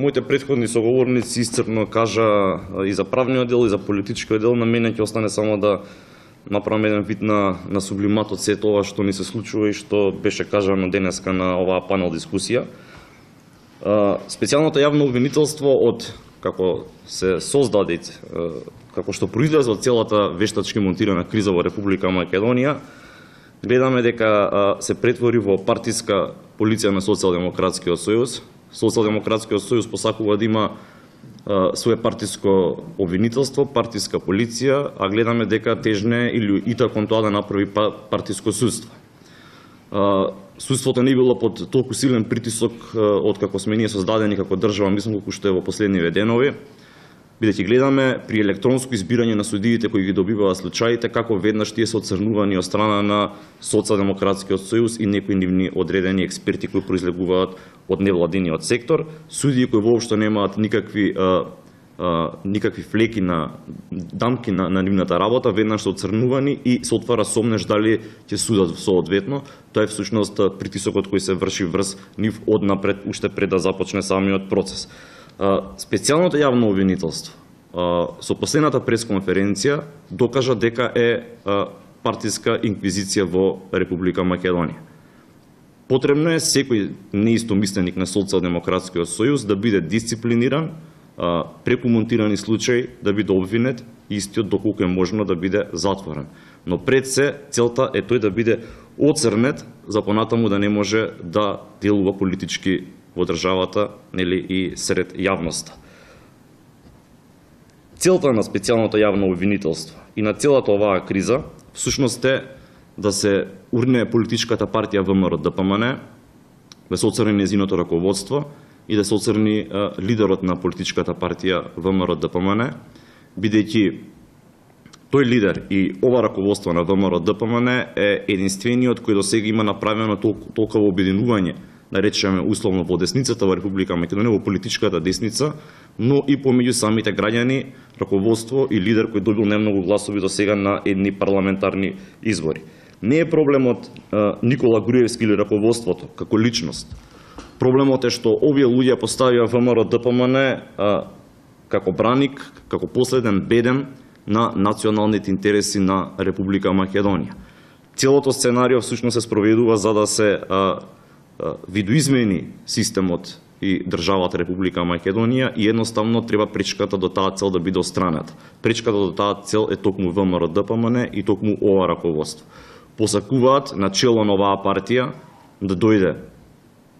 моите предходни соговорници исцрпно кажа и за правниот дел и за политичкиот дел, на мене ќе остане само да направам еден вид на, на сублимат од се тоа што ни се случува и што беше кажано денеска на оваа панел дискусија. Специјалното јавно обвинителство од како се создаде, како што произлезе од целата вештачки монтирана криза во Република Македонија, гледаме дека се претвори во партиска полиција на Социјалдемократскиот сојуз. Социјалдемократскиот сојуз посакува да има свое партиско обвинителство, партиска полиција, а гледаме дека тежне или ита кон тоа да направи па, партиско судство. Судството не било под толку силен притисок од како сме ние создадени како држава, мислам колку што е во последниве денови бидејќи гледаме при електронско избирање на судиите кои ги добиваат случаите како веднаш тие се оцрнувани од страна на Социјалдемократскиот сојуз и некои нивни одредени експерти кои произлегуваат од невладиниот сектор, судии кои воопшто немаат никакви а, а, никакви флеки на дамки на, на нивната работа, веднаш се оцрнувани и се отвара сомнеш дали ќе судат соодветно. Тоа е всушност притисокот кој се врши врз нив однапред, уште пред да започне самиот процес. Специјалното јавно обвинителство со последната пресконференција докажа дека е партиска инквизиција во Република Македонија. Потребно е секој неистомисленик на Социјалдемократскиот сојуз да биде дисциплиниран, преку монтирани случаи да биде обвинет, истиот доколку е можно да биде затворен. Но пред се целта е тој да биде оцрнет за понатаму да не може да делува политички во државата нели и сред јавноста. Целта на специјалното јавно обвинителство и на целата оваа криза всушност е да се урне политичката партија ВМРО ДПМН, да се оцрни незиното раководство и да се оцрни лидерот на политичката партија ВМРО ДПМН, бидејќи тој лидер и ова раководство на ВМРО ДПМН е единствениот кој до сега има направено толкова обединување наречеме условно во десницата во Република Македонија, во политичката десница, но и помеѓу самите граѓани, раководство и лидер кој добил немногу гласови до сега на едни парламентарни избори. Не е проблемот Никола Груевски или раководството како личност. Проблемот е што овие луѓе поставија ВМРО ДПМН како браник, како последен беден на националните интереси на Република Македонија. Целото сценарио всушност се спроведува за да се а, видоизмени системот и државата Република Македонија и едноставно треба пречката до таа цел да биде отстранет. Пречката до таа цел е токму ВМРО ДПМН и токму ова раководство. Посакуваат на чело на оваа партија да дојде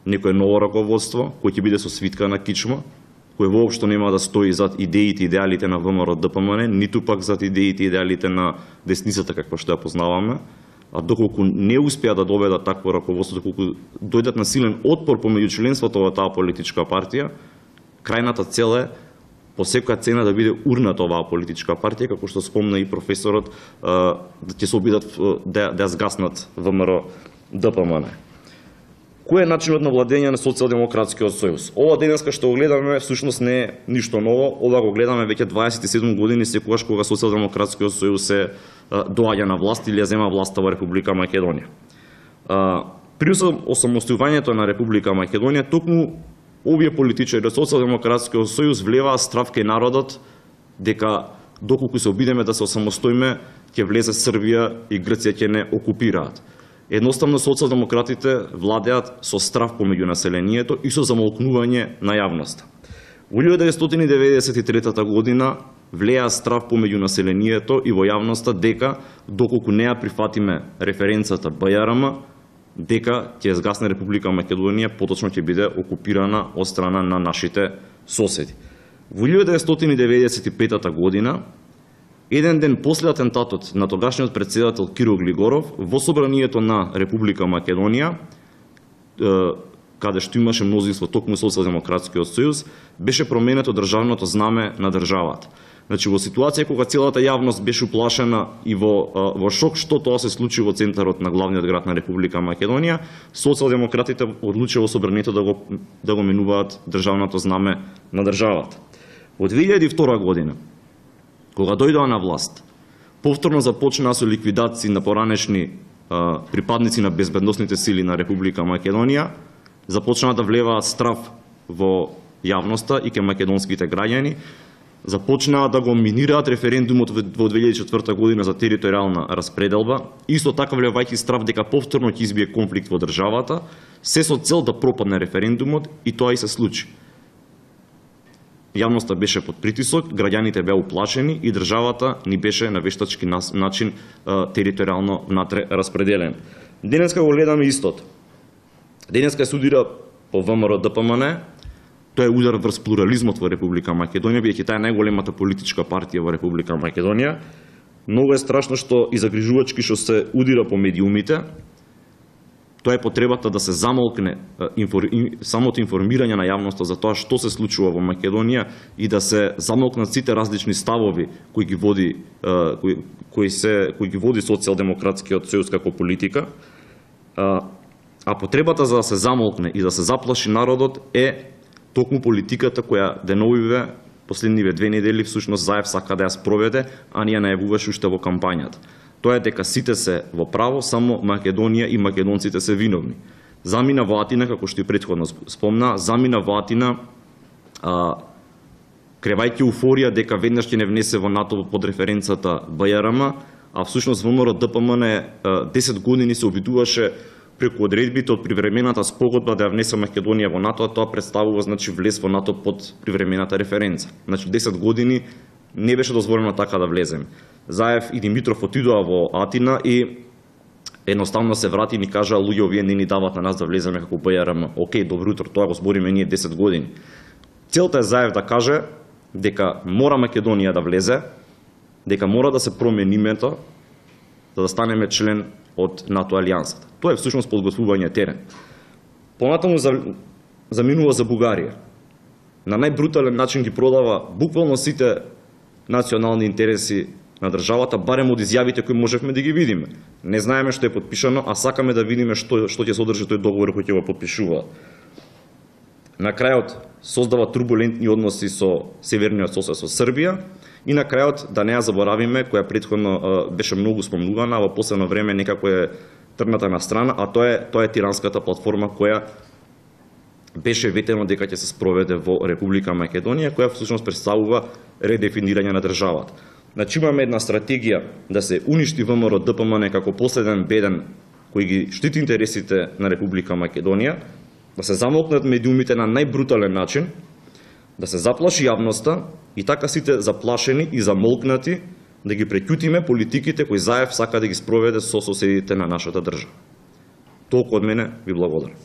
некое ново раководство кој ќе биде со свитка на кичма, кој воопшто нема да стои зад идеите и идеалите на ВМРО ДПМН, ниту пак зад идеите и идеалите на десницата каква што ја познаваме, а доколку не успеа да доведат такво раководство, доколку дојдат на силен отпор помеѓу членството во таа политичка партија, крајната цел е по секоја цена да биде урната оваа политичка партија, како што спомна и професорот, да ќе се обидат да, да сгаснат ВМРО ДПМН. Кој е начинот на владење на Социјалдемократскиот сојуз? Ова денеска што го гледаме всушност не е ништо ново, ова го гледаме веќе 27 години секогаш кога Социјалдемократскиот сојуз се доаѓа на власт или ја зема власта во Република Македонија. При осамостојувањето на Република Македонија токму овие политичари од Социјалдемократскиот сојуз влеваа страв кај народот дека доколку се обидеме да се осамостоиме ќе влезе Србија и Грција ќе не окупираат. Едноставно социјалдемократите владеат со страв помеѓу населението и со замолкнување на јавноста. Во 1993 година влеа страв помеѓу населението и во јавноста дека доколку не ја прифатиме референцата БЈРМ, дека ќе згасне Република Македонија, поточно ќе биде окупирана од страна на нашите соседи. Во 1995 година Еден ден после атентатот на тогашниот председател Киро Глигоров во собранието на Република Македонија, каде што имаше мнозинство токму Социјалдемократскиот сојуз, беше променето државното знаме на државата. Значи во ситуација кога целата јавност беше уплашена и во во шок што тоа се случи во центарот на главниот град на Република Македонија, социјалдемократите одлучија во собранието да го да го менуваат државното знаме на државата. Од 2002 година Кога дојдоа на власт, повторно започнаа со ликвидации на поранешни а, припадници на безбедносните сили на Република Македонија, започнаа да влеваат страв во јавноста и ке македонските граѓани, започнаа да го минираат референдумот во 2004 година за територијална распределба, исто така влевајќи страв дека повторно ќе избие конфликт во државата, се со цел да пропадне референдумот и тоа и се случи. Јавноста беше под притисок, граѓаните беа уплашени и државата ни беше на вештачки начин територијално внатре распределен. Денеска го гледаме истот. Денеска судира по ВМРО ДПМН, Тоа е удар врз плурализмот во Република Македонија, бидејќи таа е најголемата политичка партија во Република Македонија. Многу е страшно што и загрижувачки што се удира по медиумите. Тоа е потребата да се замолкне самото информирање на јавноста за тоа што се случува во Македонија и да се замолкнат сите различни ставови кои ги води кои, кои се кои ги води социјалдемократскиот сојуз како политика. А потребата за да се замолкне и да се заплаши народот е токму политиката која деновиве последниве две недели всушност Заев сака да ја спроведе, а ние најавуваше уште во кампањата. Тоа е дека сите се во право, само Македонија и македонците се виновни. Замина во Атина, како што и предходно спомна, замина во Атина а, кревајќи уфорија дека веднаш ќе не внесе во НАТО под референцата БЈРМ, а всушност ВМРО ДПМН 10 години се обидуваше преку одредбите од привремената спогодба да ја внесе Македонија во НАТО, а тоа представува значи влез во НАТО под привремената референца. Значи 10 години не беше дозволено така да влеземе. Заев и Димитров отидоа во Атина и едноставно се врати и ни кажа луѓе овие не ни дават на нас да влеземе како БРМ. Океј, добро утро, тоа го збориме ние 10 години. Целта е Заев да каже дека мора Македонија да влезе, дека мора да се промени името, за да станеме член од НАТО алијансата. Тоа е всушност подготвување терен. Понатаму за, заминува за Бугарија. На најбрутален начин ги продава буквално сите национални интереси на државата, барем од изјавите кои можевме да ги видиме. Не знаеме што е подпишано, а сакаме да видиме што што ќе содржи тој договор кој ќе го подпишува. На крајот создава турбулентни односи со северниот сосед со Србија и на крајот да не ја заборавиме која претходно беше многу спомнувана, а во последно време некако е трната на страна, а тоа е тоа е тиранската платформа која беше ветено дека ќе се спроведе во Република Македонија, која всушност представува редефинирање на државата. Значи имаме една стратегија да се уништи ВМРО ДПМН како последен беден кој ги штити интересите на Република Македонија, да се замолкнат медиумите на најбрутален начин, да се заплаши јавноста и така сите заплашени и замолкнати да ги преќутиме политиките кои Заев сака да ги спроведе со соседите на нашата држава. Толку од мене, ви благодарам.